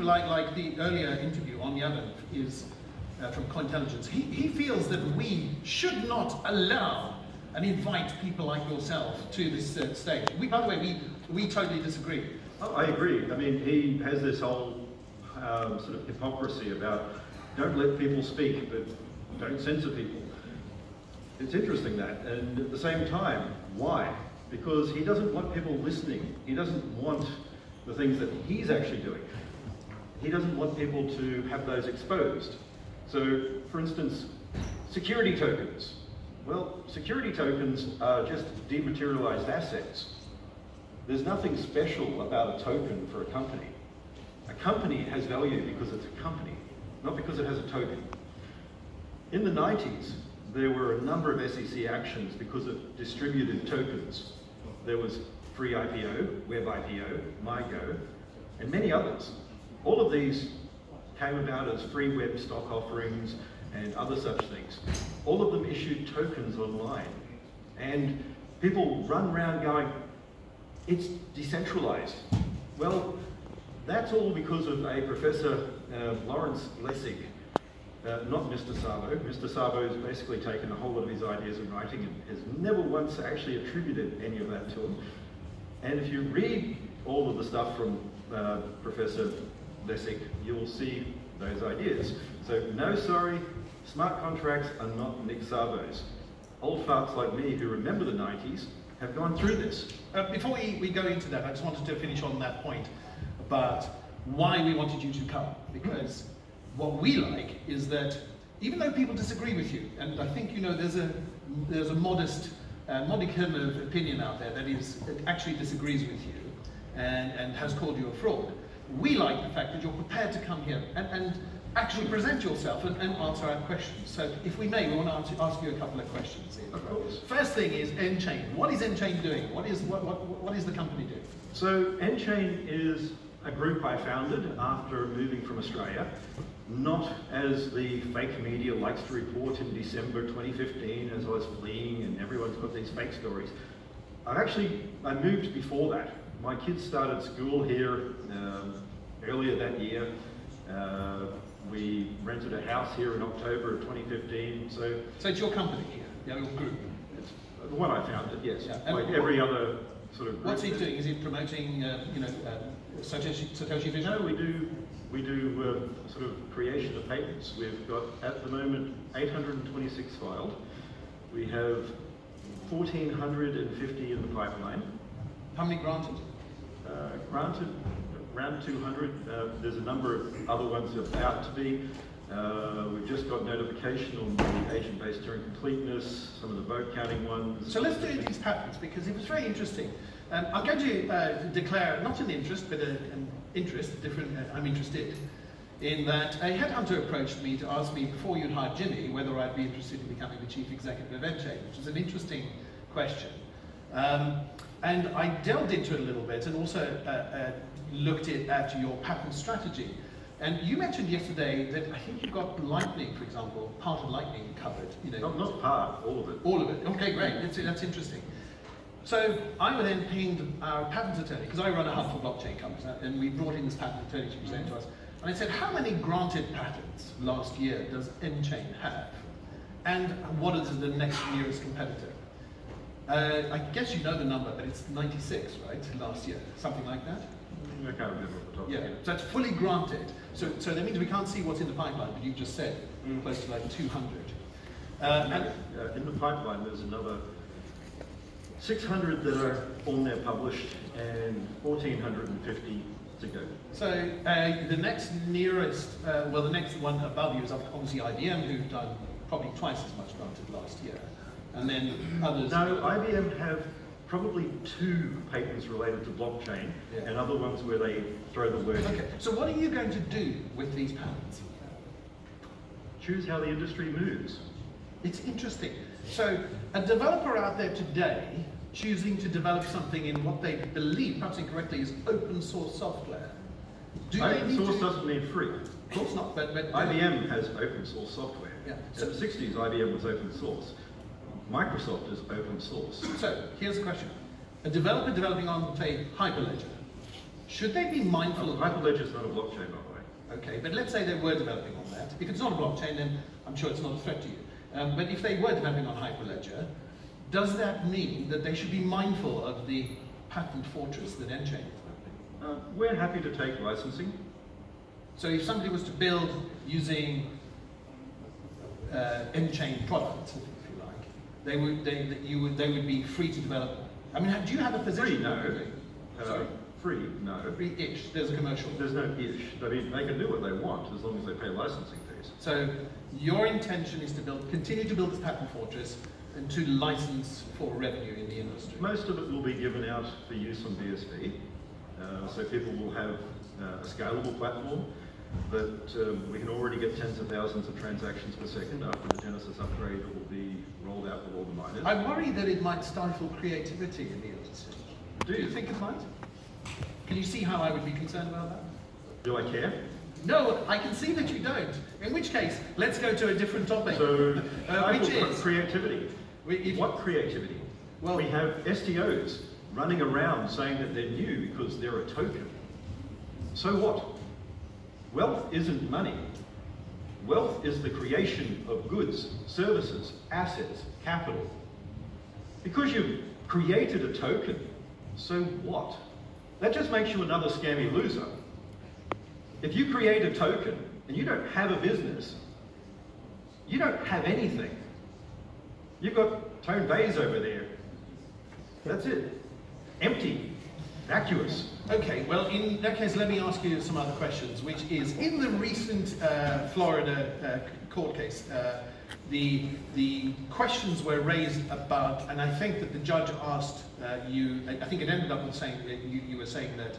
like, like the earlier interview on Yavin is uh, from Cointelligence. He, he feels that we should not allow and invite people like yourself to this uh, stage. We, by the way, we, we totally disagree. Oh, I agree. I mean, he has this whole um, sort of hypocrisy about don't let people speak, but don't censor people. It's interesting that, and at the same time, why? Because he doesn't want people listening. He doesn't want the things that he's actually doing. He doesn't want people to have those exposed. So, for instance, security tokens. Well, security tokens are just dematerialized assets. There's nothing special about a token for a company. A company has value because it's a company, not because it has a token. In the 90s, there were a number of SEC actions because of distributed tokens. There was Free IPO, Web IPO, MyGo, and many others. All of these came about as free web stock offerings and other such things. All of them issued tokens online. And people run around going, it's decentralized. Well, that's all because of a Professor uh, Lawrence Lessig, uh, not Mr. Szabo. Mr. Szabo has basically taken a whole lot of his ideas in writing and has never once actually attributed any of that to him. And if you read all of the stuff from uh, Professor Lessig, you'll see those ideas. So no, sorry, smart contracts are not Nick Szabo's. Old farts like me who remember the 90s have gone through this. Uh, before we, we go into that, I just wanted to finish on that point about why we wanted you to come. Because what we like is that even though people disagree with you, and I think you know there's a there's a modest uh, modicum of opinion out there that is actually disagrees with you and, and has called you a fraud. We like the fact that you're prepared to come here and, and actually present yourself and, and, answer our questions. So if we may, we want to answer, ask you a couple of questions. Here. Of course. First thing is nChain. What is nChain doing? What is, what, what, what is the company doing? So nChain is a group I founded after moving from Australia, not as the fake media likes to report in December 2015 as I was fleeing and everyone's got these fake stories. I've actually, I moved before that. My kids started school here um, earlier that year. Uh, we rented a house here in October of 2015. So, so it's your company here, yeah, your group. It's the one I founded, yes. Yeah. Like every other sort of. What's he doing? Is he promoting, uh, you know, uh, Satoshi, Satoshi Vision? No, we do. We do uh, sort of creation of patents. We've got at the moment 826 filed. We have 1,450 in the pipeline. How many granted? Uh, granted around 200. Uh, there's a number of other ones about to be. Uh, we've just got notification on the agent-based Turing completeness, some of the vote counting ones. So let's do these patents because it was very interesting. Um, I'm going to uh, declare not an interest, but a, an interest, different, uh, I'm interested, in that a headhunter approached me to ask me before you'd hired Jimmy whether I'd be interested in becoming the chief executive of nChain, which is an interesting question. Um, and I delved into it a little bit and also uh, uh looked at your patent strategy. And you mentioned yesterday that I think you've got Lightning, for example, part of Lightning covered. You know, not, not part, all of it. All of it. Okay, great. That's, that's interesting. So I then pinged our patent attorney, because I run a hub for blockchain companies, and we brought in this patent attorney to present to us. And I said, how many granted patents last year does nChain have? And what is the next nearest competitor? Uh, I guess you know the number, but it's 96, right, last year, something like that? I can't remember off the top. Yeah, so that's fully granted. So, so that means we can't see what's in the pipeline, but you've just said mm. close to like 200. Uh, and, in the pipeline, there's another 600 that are on there published and 1,450 to go. So uh, the next nearest, uh, well, the next one above you is obviously IBM, who've done probably twice as much granted last year. And then others. No, IBM have probably two patents related to blockchain yeah. and other ones where they throw the word Okay, so what are you going to do with these patents? Choose how the industry moves. It's interesting. So a developer out there today choosing to develop something in what they believe, perhaps incorrectly, is open source software. Do open source to... doesn't mean free. Of course not, but... but IBM has open source software. Yeah. So, in the 60s, IBM was open source. Microsoft is open source. So here's the question. A developer developing on, say, Hyperledger, should they be mindful of Hyperledger is not a blockchain, by the way. Okay, but let's say they were developing on that. If it's not a blockchain, then I'm sure it's not a threat to you. Um, but if they were developing on Hyperledger, does that mean that they should be mindful of the patent fortress that Nchain is developing? Uh, we're happy to take licensing. So if somebody was to build using uh, Nchain products, if you like, they would, they, that you would, they would be free to develop. I mean, do you have a position? Free, no. Uh, Sorry? free, no. Free-ish. There's a commercial. There's no ish. I mean, they can do what they want as long as they pay licensing fees. So your intention is to build, continue to build this patent fortress and to license for revenue in the industry. Most of it will be given out for use on BSV, uh, so people will have uh, a scalable platform that um, we can already get tens of thousands of transactions per second. After the Genesis upgrade, it will be rolled out with all the miners. I worry that it might stifle creativity in the industry. Do Do you think it might? Can you see how I would be concerned about that? Do I care? No, I can see that you don't. In which case, let's go to a different topic. So, Uh, which is- creativity. We- What creativity? Well- we have STOs running around saying that they're new because they're a token. So what? Wealth isn't money. Wealth is the creation of goods, services, assets, capital. Because you've created a token, so what? That just makes you another scammy loser. If you create a token and you don't have a business, you don't have anything. You've got Tone Vays over there. That's it. Empty. Vacuous. Okay, well, in that case, let me ask you some other questions, which is, in the recent uh, Florida uh, court case, uh, the, the questions were raised about, and I think that the judge asked uh, you, I I think it ended up with saying, that you, you were saying that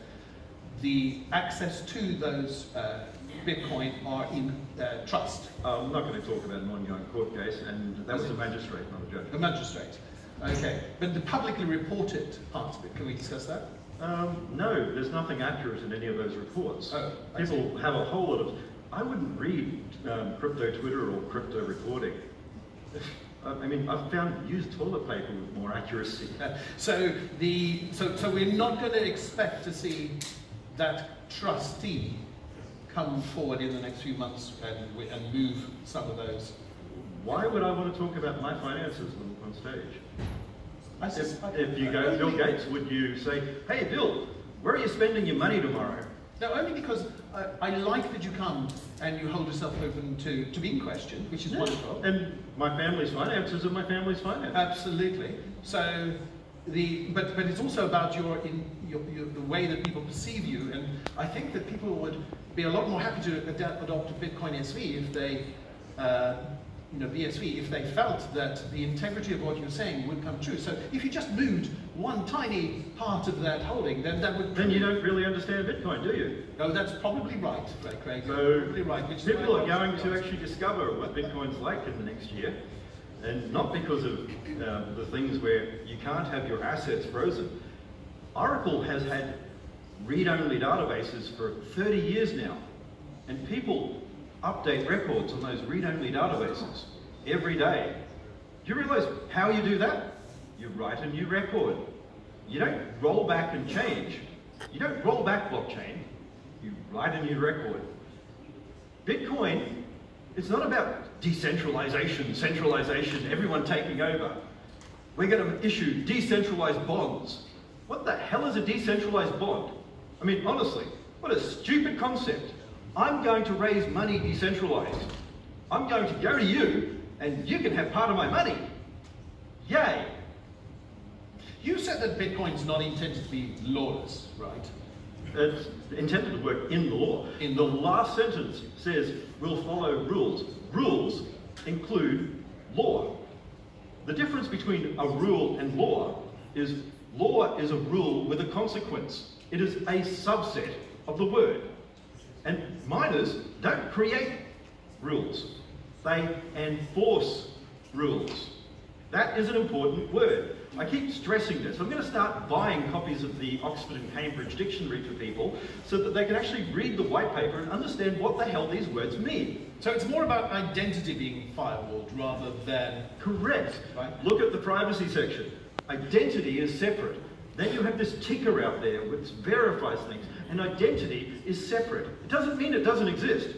the access to those uh, Bitcoin are in uh, trust, I'm not going to talk about an ongoing court case, and that was a magistrate, not a judge. the magistrate. Okay, but the publicly reported part of it, can we discuss that? Um, no, there's nothing accurate in any of those reports. Oh, People have a whole lot of. I wouldn't read um, crypto Twitter or crypto reporting. I mean, I've found used toilet paper with more accuracy. So the so so we're not going to expect to see that trustee come forward in the next few months and and move some of those. Why would I want to talk about my finances on, on stage? I If, suspect- if you go Bill Gates, would you say, "Hey, Bill, where are you spending your money tomorrow?" No, only because I, I like that you come and you hold yourself open to, to being questioned, which is wonderful. And my family's finances are my family's finances. Absolutely. So the but but it's also about your in your, your the way that people perceive you, and I think that people would be a lot more happy to adapt, adopt Bitcoin SV if they. Uh, you know, BSV, if they felt that the integrity of what you're saying would come true. So if you just moved one tiny part of that holding, then that would... Then you don't really understand Bitcoin, do you? No, that's probably right, Craig. Craig. So probably right. Which people are going to actually discover what Bitcoin's like in the next year, and not because of um, the things where you can't have your assets frozen. Oracle has had read-only databases for 30 years now, and people update records on those read-only databases every day. Do you realize how you do that? You write a new record. You don't roll back and change. You don't roll back blockchain. You write a new record. Bitcoin, it's not about decentralization, centralization, everyone taking over. We're going to issue decentralized bonds. What the hell is a decentralized bond? I mean, honestly, what a stupid concept. I'm going to raise money decentralized. I'm going to go to you and you can have part of my money. Yay! You said that Bitcoin's not intended to be lawless, right? It's intended to work in the law. In the last sentence it says we'll follow rules. Rules include law. The difference between a rule and law is law is a rule with a consequence. It is a subset of the word. And miners don't create rules. They enforce rules. That is an important word. I keep stressing this. I'm going to start buying copies of the Oxford and Cambridge Dictionary for people so that they can actually read the white paper and understand what the hell these words mean. So it's more about identity being firewalled rather than Correct. Right. Look at the privacy section. Identity is separate. Then you have this ticker out there which verifies things. And identity is separate. It doesn't mean it doesn't exist.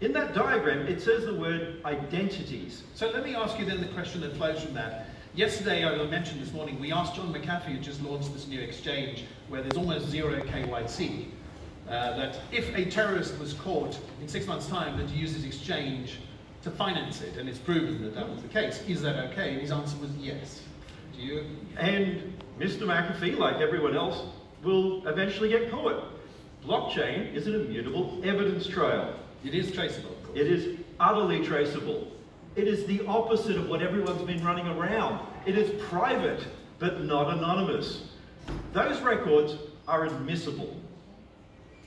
In that diagram, it says the word identities. So let me ask you then the question that flows from that. Yesterday, I mentioned this morning, we asked John McAfee, who just launched this new exchange, where there's almost zero KYC, uh, that if a terrorist was caught in six months' time that uses exchange to finance it, and it's proven that that was the case, is that okay? And his answer was yes. Do you? And Mr. McAfee, like everyone else, will eventually get caught. Blockchain is an immutable evidence trail. It is traceable. It is utterly traceable. It is the opposite of what everyone's been running around. It is private, but not anonymous. Those records are admissible.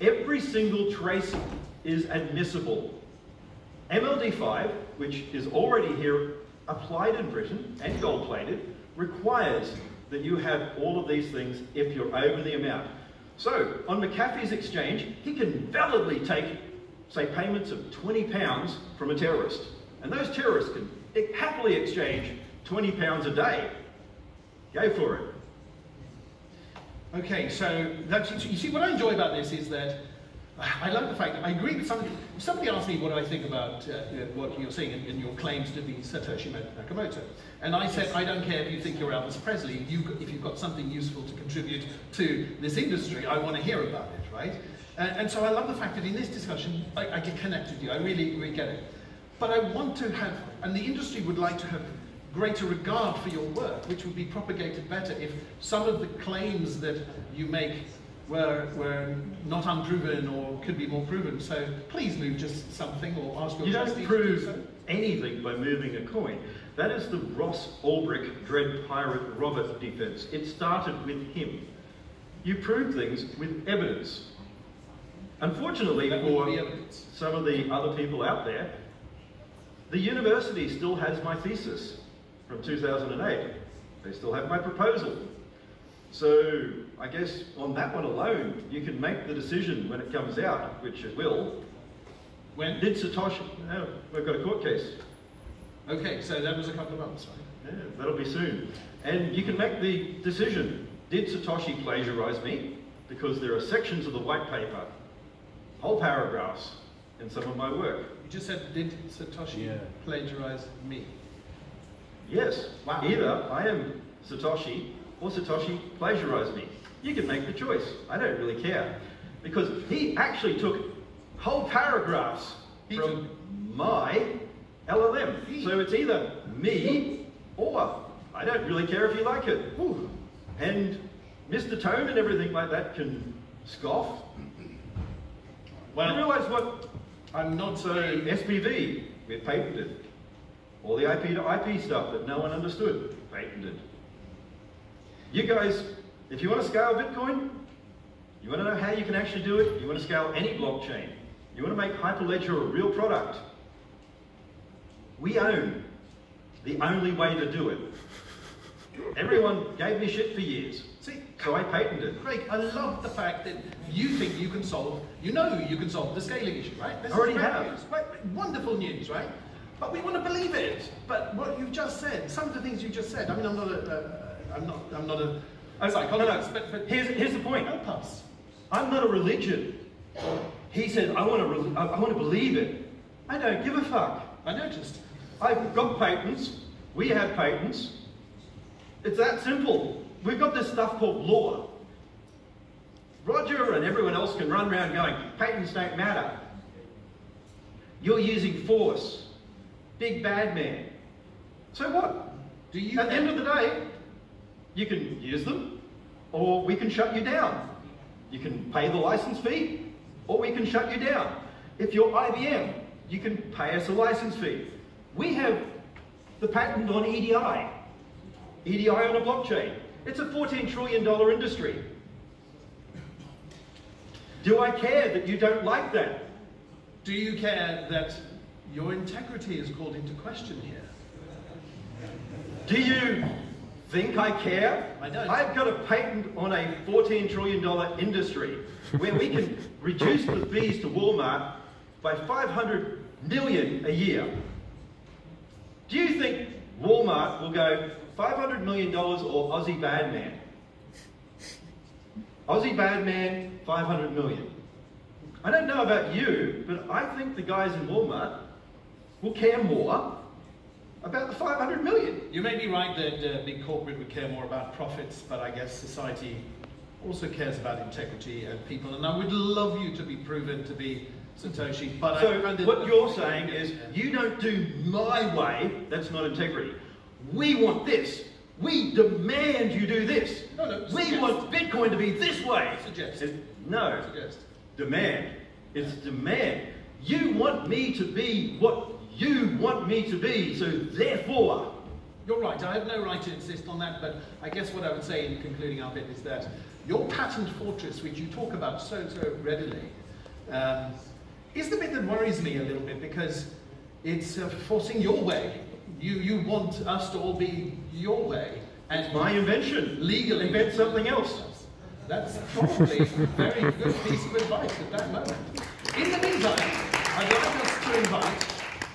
Every single trace is admissible. MLD5, which is already here applied in Britain and gold-plated, requires that you have all of these things if you're over the amount. So, on McAfee's exchange, he can validly take, say, payments of 20 pounds from a terrorist. And those terrorists can happily exchange 20 pounds a day. Go for it. Okay, so that's, you see, what I enjoy about this is that I love the fact, that I agree with somebody, somebody asked me what I think about uh, what you're saying and, your claims to be Satoshi Nakamoto. And I said, I don't care if you think you're Elvis Presley, you, if you've got something useful to contribute to this industry, I want to hear about it, right? And, and so I love the fact that in this discussion, I, I get connected with you, I really, really get it. But I want to have, and the industry would like to have greater regard for your work, which would be propagated better if some of the claims that you make were, were not unproven or could be more proven. So please move just something or ask your You don't prove so. anything by moving a coin. That is the Ross Ulbricht Dread Pirate Robert defense. It started with him. You prove things with evidence. Unfortunately for some of the other people out there, the university still has my thesis from 2008. They still have my proposal. So I guess on that one alone, you can make the decision when it comes out, which it will. When? Did Satoshi, no, we've got a court case. Okay, so that was a couple of months, right? Yeah, that'll be soon. And you can make the decision, did Satoshi plagiarize me? Because there are sections of the white paper, whole paragraphs, in some of my work. You just said, did Satoshi yeah. plagiarize me? Yes. Wow. Either I am Satoshi or Satoshi plagiarized me. You can make the choice. I don't really care. Because he actually took whole paragraphs he from my LLM. He... So it's either me or I don't really care if you like it. Ooh. And Mr. Tone and everything like that can scoff. Well, you realize what I'm not saying SPV, we've patented. All the IP to IP stuff that no one understood, patented. You guys, if you want to scale Bitcoin, you want to know how you can actually do it, you want to scale any blockchain, you want to make Hyperledger a real product, we own the only way to do it. Everyone gave me shit for years. See, so I patented. it. Craig, I love the fact that you think you can solve, you know you can solve the scaling issue, right? This already have. News, right? Wonderful news, right? But we want to believe it. But what you've just said, some of the things you just said, I mean, I'm not a, a I'm not, I'm not a, a psychologist, no, no. but, but here's, here's the point. Help us. I'm not a religion. He said, I want to, I want to believe it. I don't give a fuck. I noticed. I've got patents. We have patents. It's that simple. We've got this stuff called law. Roger and everyone else can run around going, patents don't matter. You're using force. Big bad man. So what? Do you At the end of the day, you can use them, or we can shut you down. You can pay the license fee, or we can shut you down. If you're IBM, you can pay us a license fee. We have the patent on EDI. EDI on a blockchain. It's a $14 trillion industry. Do I care that you don't like that? Do you care that your integrity is called into question here? Do you think I care? I don't. I've got a patent on a $14 trillion industry where we can reduce the fees to Walmart by 500 million a year. Do you think Walmart will go $500 million or Aussie bad man? Aussie bad man, 500 million. I don't know about you, but I think the guys in Walmart will care more about the 500 million. You may be right that uh, big corporate would care more about profits, but I guess society also cares about integrity and people. And I would love you to be proven to be Satoshi, but so I, what you're saying is you don't do my way. That's not integrity. We want this. We demand you do this. No, no, we suggest. want Bitcoin to be this way. Suggest. It- no. Suggest. Demand. It's demand. You want me to be what you want me to be, so therefore, You're right, I have no right to insist on that, but I guess what I would say in concluding our bit is that your patent fortress, which you talk about so, so readily, um, is the bit that worries me a little bit because it's uh, forcing your way. You, you want us to all be your way. And it's my invention. legally Invent something else. That's probably a very good piece of advice at that moment. In the meantime, I'd like us to invite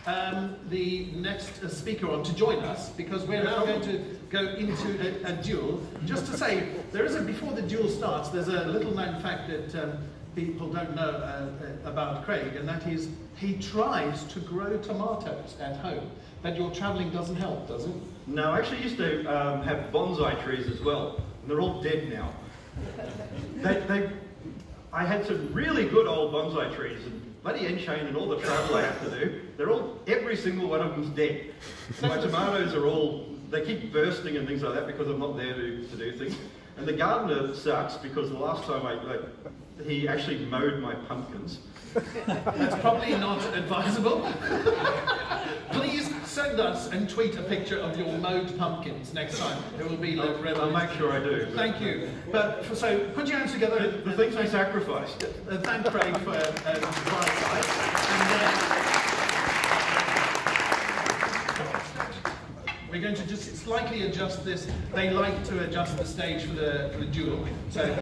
um, the next uh, speaker on to join us because we're now going to go into a, a duel. Just to say, there is a, before the duel starts, there's a little known fact that um, people don't know uh, uh, about Craig, and that is he tries to grow tomatoes at home. But your travelling doesn't help, does it? No, I actually used to um, have bonsai trees as well, and they're all dead now. They, they, I had some really good old bonsai trees, and bloody nChain and all the travel I have to do, they're all, every single one of them's dead. My tomatoes are all, they keep bursting and things like that because I'm not there to, to do things. And the gardener sucks because the last time I, like, he actually mowed my pumpkins. That's probably not advisable. Send us and tweet a picture of your mowed pumpkins next time. It will be I'll, I'll make sure I do. Thank you. But so put your hands together. The, the things I sacrificed. uh, thank Craig for uh, advice. And, uh, we're going to just slightly adjust this. They like to adjust the stage for the for the duel. So.